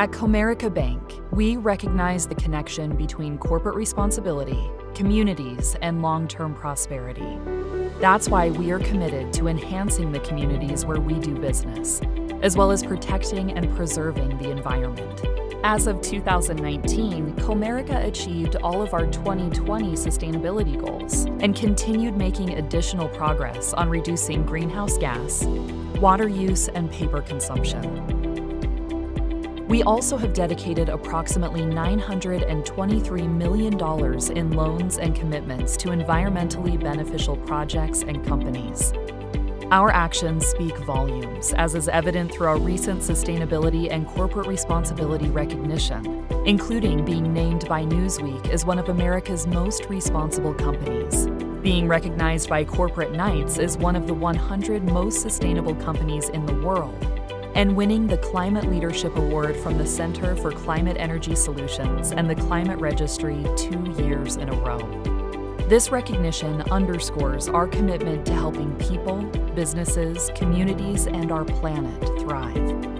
At Comerica Bank, we recognize the connection between corporate responsibility, communities, and long term prosperity. That's why we are committed to enhancing the communities where we do business, as well as protecting and preserving the environment. As of 2019, Comerica achieved all of our 2020 sustainability goals and continued making additional progress on reducing greenhouse gas, water use, and paper consumption. We also have dedicated approximately $923 million in loans and commitments to environmentally beneficial projects and companies. Our actions speak volumes, as is evident through our recent sustainability and corporate responsibility recognition, including being named by Newsweek as one of America's most responsible companies, being recognized by Corporate Knights as one of the 100 most sustainable companies in the world, and winning the Climate Leadership Award from the Center for Climate Energy Solutions and the Climate Registry two years in a row. This recognition underscores our commitment to helping people, businesses, communities, and our planet thrive.